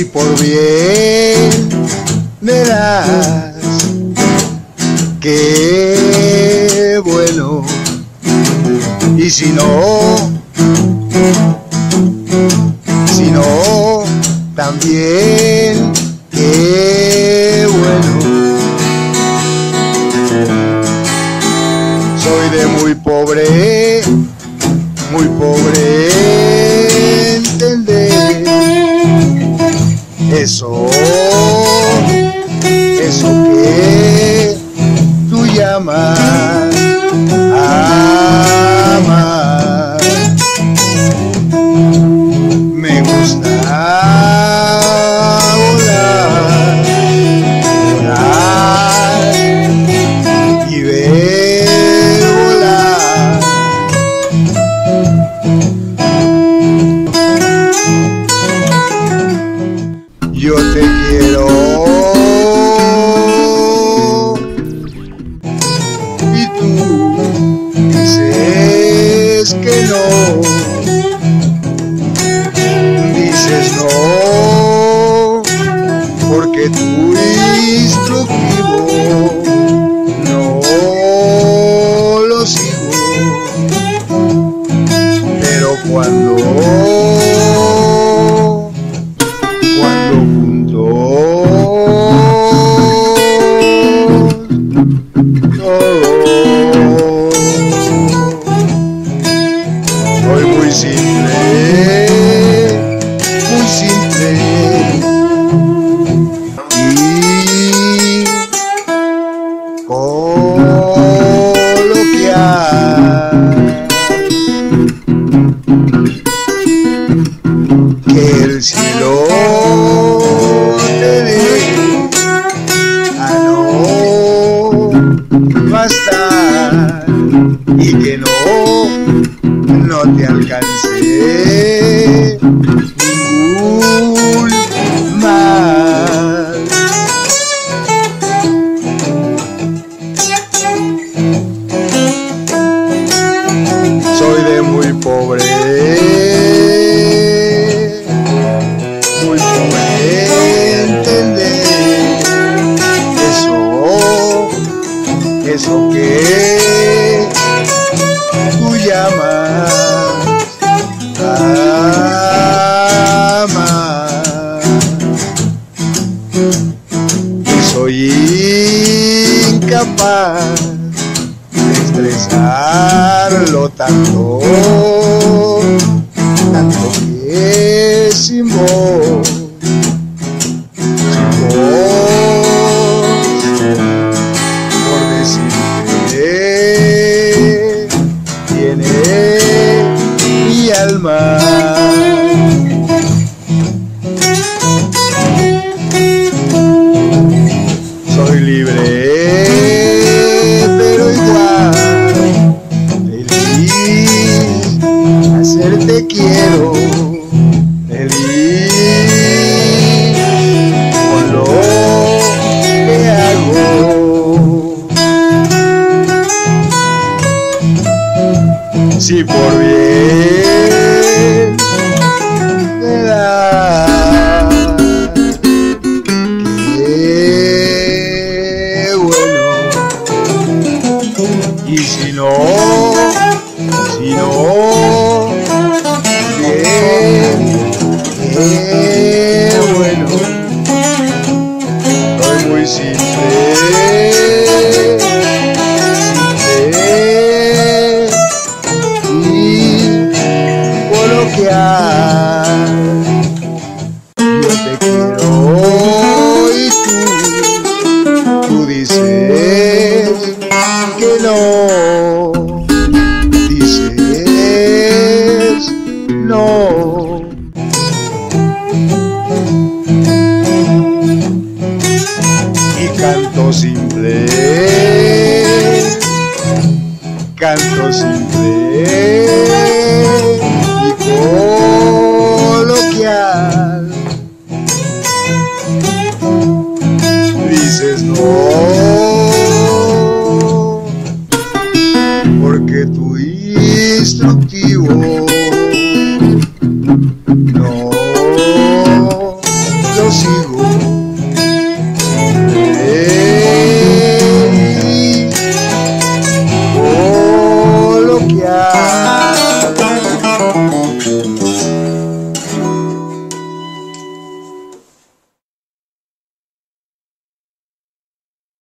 si por bien me das, qué bueno, y si no, si no, también qué bueno. Soy de muy pobre, eso que tú llamas cuando cuando juntos te alcance ningún mal. Soy de muy pobre, muy pobre entender eso, eso que tú llamas soy incapaz de expresarlo tanto, tanto Si por dices que no, dices no. Y canto simple, canto simple Cause you.